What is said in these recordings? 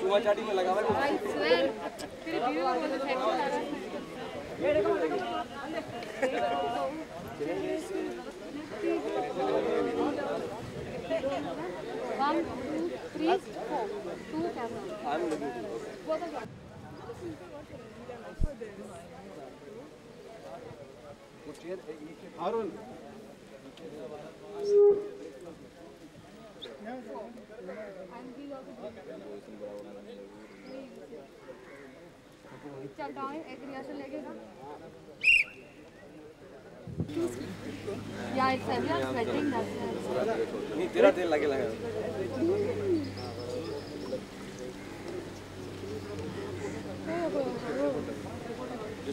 चुआ चाटी में लगा हुआ One, two, three, four. Two cameras. I'm looking. Harun. चलता हूँ एक रिहर्सल लगेगा। Yeah it's every I am sweating that's नहीं तेरा तेल लगे लगा।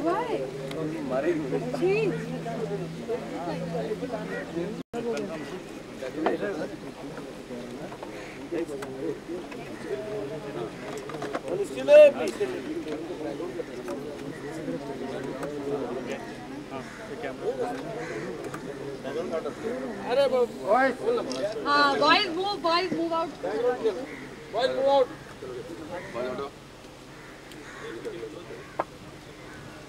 Why? मारे Jeez. हाँ boys move boys move out ये यान सही ये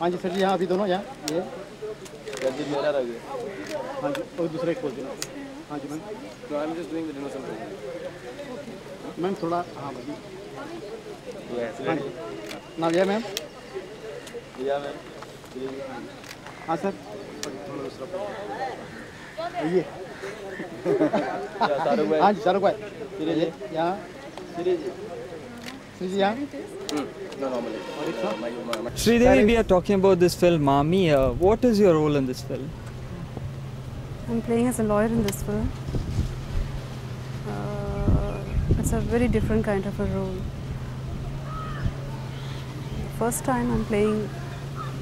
हाँ जी सर जी यहाँ अभी दोनों यहाँ। ये। मेरा रह गया। हाँ जी और दूसरा एक खोल देना। हाँ जी मैम। तो मैम थोड़ा हाँ भाई हाँ जी। नाविया मैम? Yeah ma'am. हाँ सर। ये शाहरुख हाँ जी शाहरुख भाई ये। यहाँ। Yeah. Sridevi, we are talking about this film, Mami. Uh, what is your role in this film? I'm playing as a lawyer in this film. Uh, it's a very different kind of a role. First time I'm playing,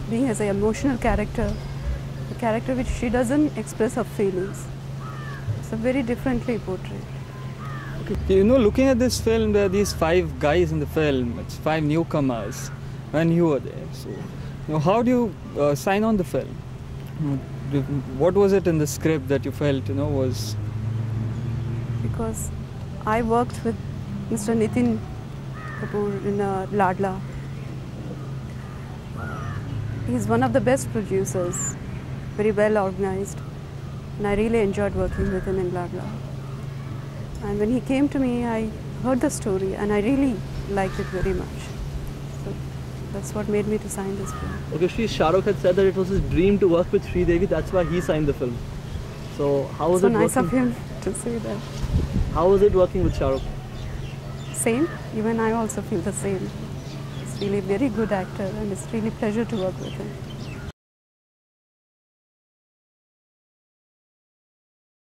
being as an emotional character, a character which she doesn't express her feelings. It's a very differently portrayed. You know, looking at this film, there are these five guys in the film. It's five newcomers. When you were there, so you know, how do you uh, sign on the film? What was it in the script that you felt, you know, was because I worked with Mr. Nitin Kapoor in uh, Laadla. He's one of the best producers, very well organized, and I really enjoyed working with him in Laadla. And when he came to me, I heard the story and I really liked it very much. So that's what made me to sign this film. Okay, Shri Shah Rukh had said that it was his dream to work with Sridevi. That's why he signed the film. So how was so it So nice working? of him to say that. How was it working with Shah Rukh? Same, even I also feel the same. He's really a very good actor and it's really a pleasure to work with him.